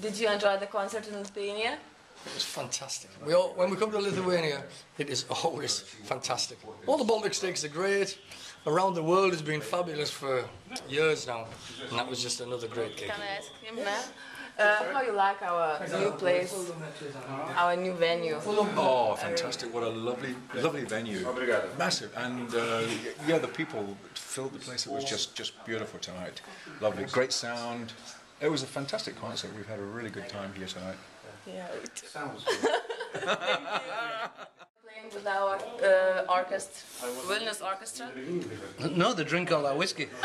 Did you enjoy the concert in Lithuania? It was fantastic. We all, when we come to Lithuania, it is always fantastic. All the Baltic states are great. Around the world has been fabulous for years now, and that was just another great gig. Can I ask him now? Uh, how you like our new place, our new venue? Oh, fantastic! What a lovely, lovely venue. Massive, and uh, yeah, the people filled the place. It was just, just beautiful tonight. Lovely, great sound. It was a fantastic concert. We've had a really good time here tonight. Yeah. Sounds. Playing with our uh, orchestra, Vilnius Orchestra. No, they drink all our whiskey.